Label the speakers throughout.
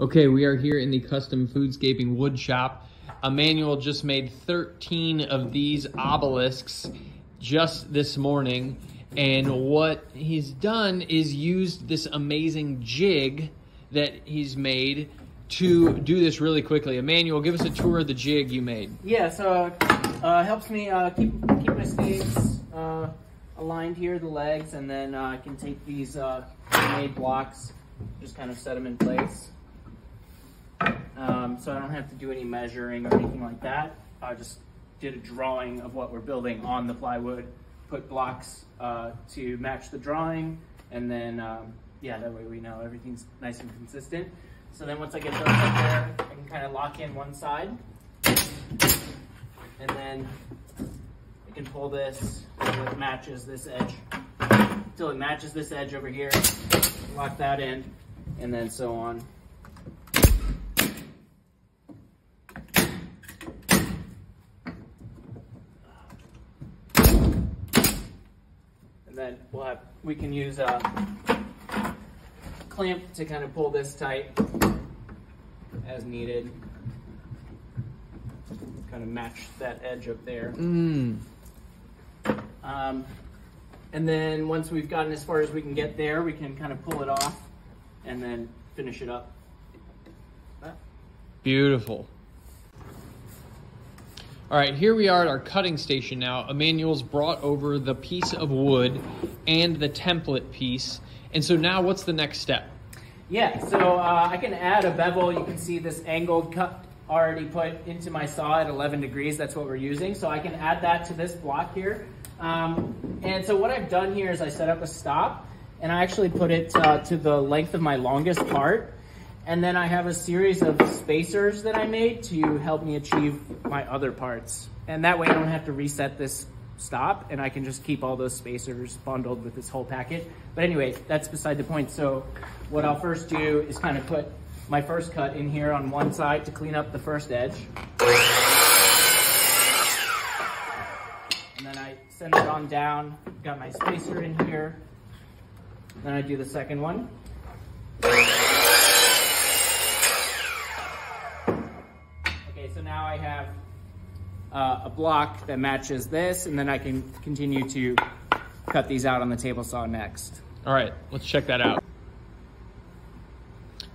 Speaker 1: Okay, we are here in the custom foodscaping wood shop. Emanuel just made 13 of these obelisks just this morning. And what he's done is used this amazing jig that he's made to do this really quickly. Emanuel, give us a tour of the jig you made.
Speaker 2: Yeah, so uh, helps me uh, keep keep my staves uh, aligned here, the legs, and then uh, I can take these uh, made blocks, just kind of set them in place. Um, so I don't have to do any measuring or anything like that. I just did a drawing of what we're building on the plywood, put blocks uh, to match the drawing, and then um, yeah, that way we know everything's nice and consistent. So then once I get those up there, I can kind of lock in one side, and then I can pull this until it matches this edge, until it matches this edge over here, lock that in, and then so on. Then we'll have, we can use a clamp to kind of pull this tight as needed. Kind of match that edge up there.
Speaker 1: Mmm.
Speaker 2: Um, and then once we've gotten as far as we can get there, we can kind of pull it off and then finish it up.
Speaker 1: Beautiful. All right, here we are at our cutting station now. Emanuel's brought over the piece of wood and the template piece. And so now what's the next step?
Speaker 2: Yeah, so uh, I can add a bevel. You can see this angled cut already put into my saw at 11 degrees. That's what we're using. So I can add that to this block here. Um, and so what I've done here is I set up a stop and I actually put it uh, to the length of my longest part. And then I have a series of spacers that I made to help me achieve my other parts. And that way I don't have to reset this stop and I can just keep all those spacers bundled with this whole packet. But anyway, that's beside the point. So what I'll first do is kind of put my first cut in here on one side to clean up the first edge. And then I send it on down, got my spacer in here. Then I do the second one. Now I have uh, a block that matches this, and then I can continue to cut these out on the table saw next.
Speaker 1: All right, let's check that out.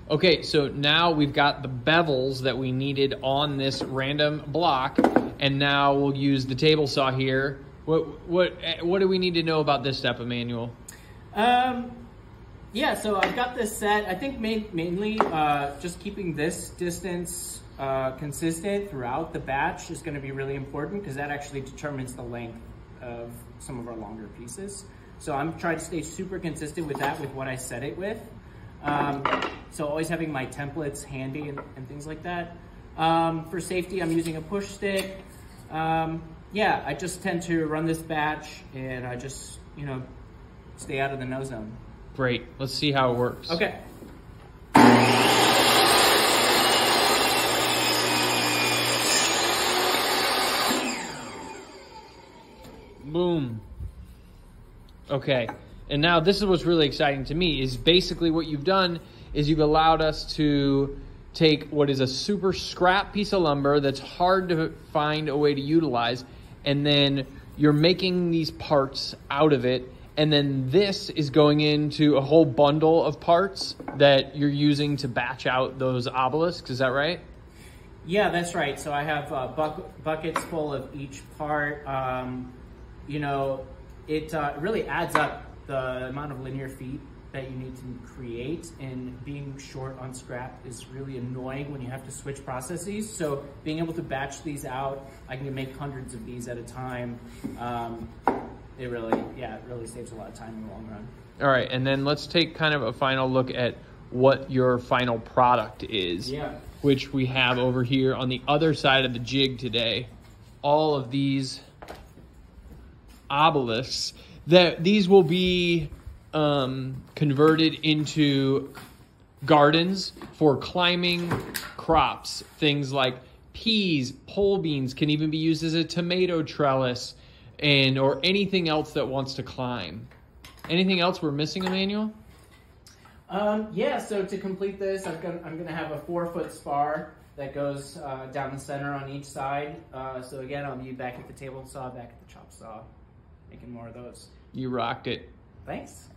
Speaker 1: Okay, so now we've got the bevels that we needed on this random block, and now we'll use the table saw here. What what what do we need to know about this step, Emanuel?
Speaker 2: Um, yeah, so I've got this set. I think main, mainly uh, just keeping this distance uh, consistent throughout the batch is going to be really important because that actually determines the length of some of our longer pieces. So I'm trying to stay super consistent with that with what I set it with. Um, so always having my templates handy and, and things like that. Um, for safety, I'm using a push stick. Um, yeah, I just tend to run this batch and I just, you know, stay out of the no zone.
Speaker 1: Great. Let's see how it works.
Speaker 2: Okay.
Speaker 1: Boom. Okay. And now this is what's really exciting to me is basically what you've done is you've allowed us to take what is a super scrap piece of lumber that's hard to find a way to utilize and then you're making these parts out of it and then this is going into a whole bundle of parts that you're using to batch out those obelisks is that right
Speaker 2: Yeah, that's right. So I have uh, buck- buckets full of each part. Um, you know, it uh, really adds up the amount of linear feet that you need to create, and being short on scrap is really annoying when you have to switch processes. So being able to batch these out, I can make hundreds of these at a time. Um, it really, yeah, it really saves a lot of time in the long run.
Speaker 1: all right and then let's take kind of a final look at what your final product is
Speaker 2: Yeah.
Speaker 1: which we have over here on the other side of the jig today. All of these obelisks that these will be um, converted into gardens for climbing crops. Things like peas, pole beans can even be used as a tomato trellis, and or anything else that wants to climb. Anything else we're missing, Emanuel?
Speaker 2: Um, yeah, so to complete this, I'm gonna, I'm gonna have a four foot spar that goes uh, down the center on each side. Uh, so again, I'll be back at the table saw, back at the chop saw, making more of those.
Speaker 1: You rocked it.
Speaker 2: Thanks.